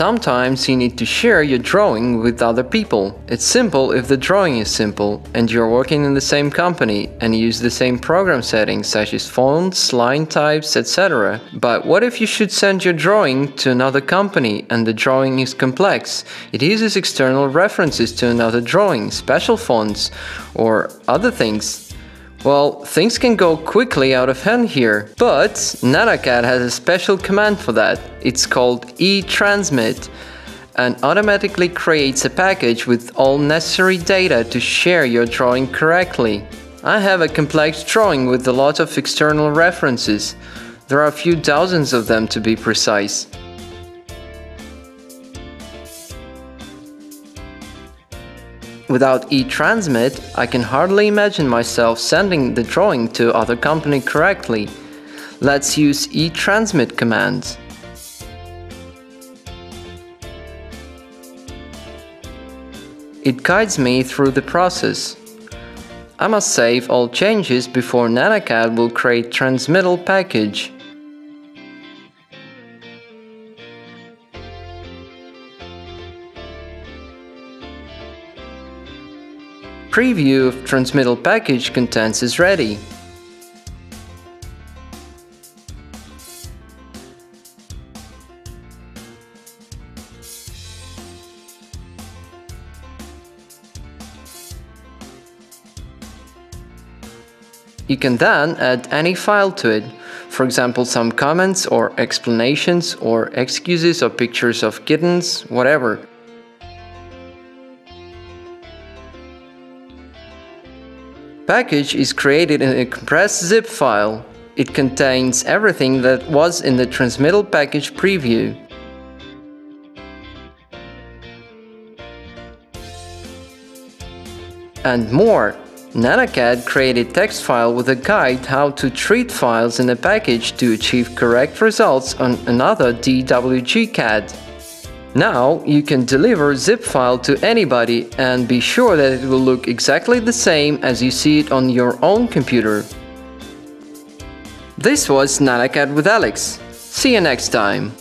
Sometimes you need to share your drawing with other people. It's simple if the drawing is simple and you're working in the same company and use the same program settings such as fonts, line types, etc. But what if you should send your drawing to another company and the drawing is complex? It uses external references to another drawing, special fonts, or other things well, things can go quickly out of hand here, but NanoCAD has a special command for that. It's called eTransmit and automatically creates a package with all necessary data to share your drawing correctly. I have a complex drawing with a lot of external references. There are a few dozens of them to be precise. Without eTransmit, I can hardly imagine myself sending the drawing to other company correctly. Let's use eTransmit commands. It guides me through the process. I must save all changes before NanoCAD will create transmittal package. Preview of transmittal package contents is ready. You can then add any file to it, for example some comments or explanations or excuses or pictures of kittens, whatever. Package is created in a compressed zip file. It contains everything that was in the transmittal package preview. And more, NanoCAD created text file with a guide how to treat files in a package to achieve correct results on another DWG CAD. Now you can deliver zip file to anybody and be sure that it will look exactly the same as you see it on your own computer. This was NanoCAD with Alex. See you next time.